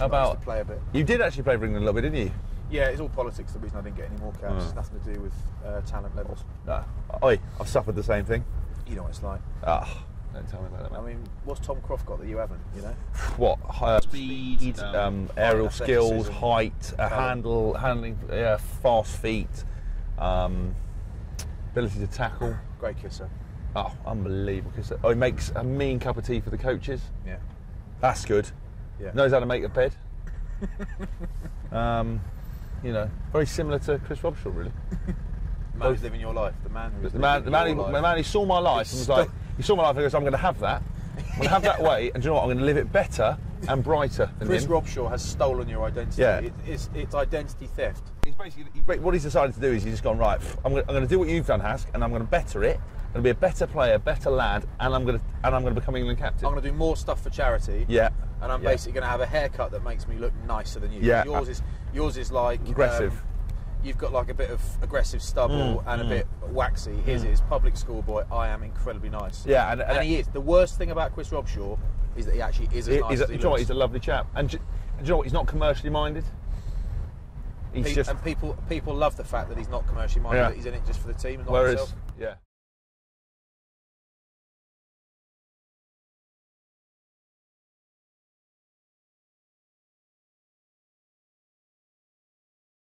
I used about to play a bit. you did actually play for England a little bit, didn't you? Yeah, it's all politics. The reason I didn't get any more caps. Mm. It's nothing to do with uh, talent levels. No. Oi, I've suffered the same thing. You know what it's like. Ah, don't tell me about that, Man. I mean, what's Tom Croft got that you haven't? You know. What higher speed, um, um, aerial skills, height, uh, talent. handle, handling, yeah, fast feet, um, ability to tackle. Great kisser. Oh, unbelievable! 'Cause, Oh, he makes a mean cup of tea for the coaches. Yeah. That's good. Yeah. Knows how to make a bed. um, you know, very similar to Chris Robshaw, really. The man who's living your life. The man who's The man, the man, who, your the man who saw my life and was like, he saw my life and goes, I'm going to have that. I'm going to have that way, and do you know what? I'm going to live it better and brighter than Chris him. Robshaw has stolen your identity. Yeah. It, it's, it's identity theft. He's basically he- what he's decided to do is he's just gone right. I'm going, to, I'm going to do what you've done, Hask, and I'm going to better it. I'm going to be a better player, better lad, and I'm going to and I'm going to become England captain. I'm going to do more stuff for charity. yeah, And I'm Yeah. basically going to have a haircut that makes me look nicer than you. Yeah. Yours is yours is like Aggressive. um, you've got like a bit of aggressive stubble Mm, and a mm. bit waxy. His is public school boy. I am incredibly nice. Yeah, and- and, and- he is. The worst thing about Chris Robshaw is that he actually is as He- nice he's, a, as do he you know what? He's a lovely chap, and do, do you know what? He's not commercially minded. He's Pe- just and people people love the fact that he's not commercially minded. Yeah. That he's in it just for the team and not whereas himself. yeah.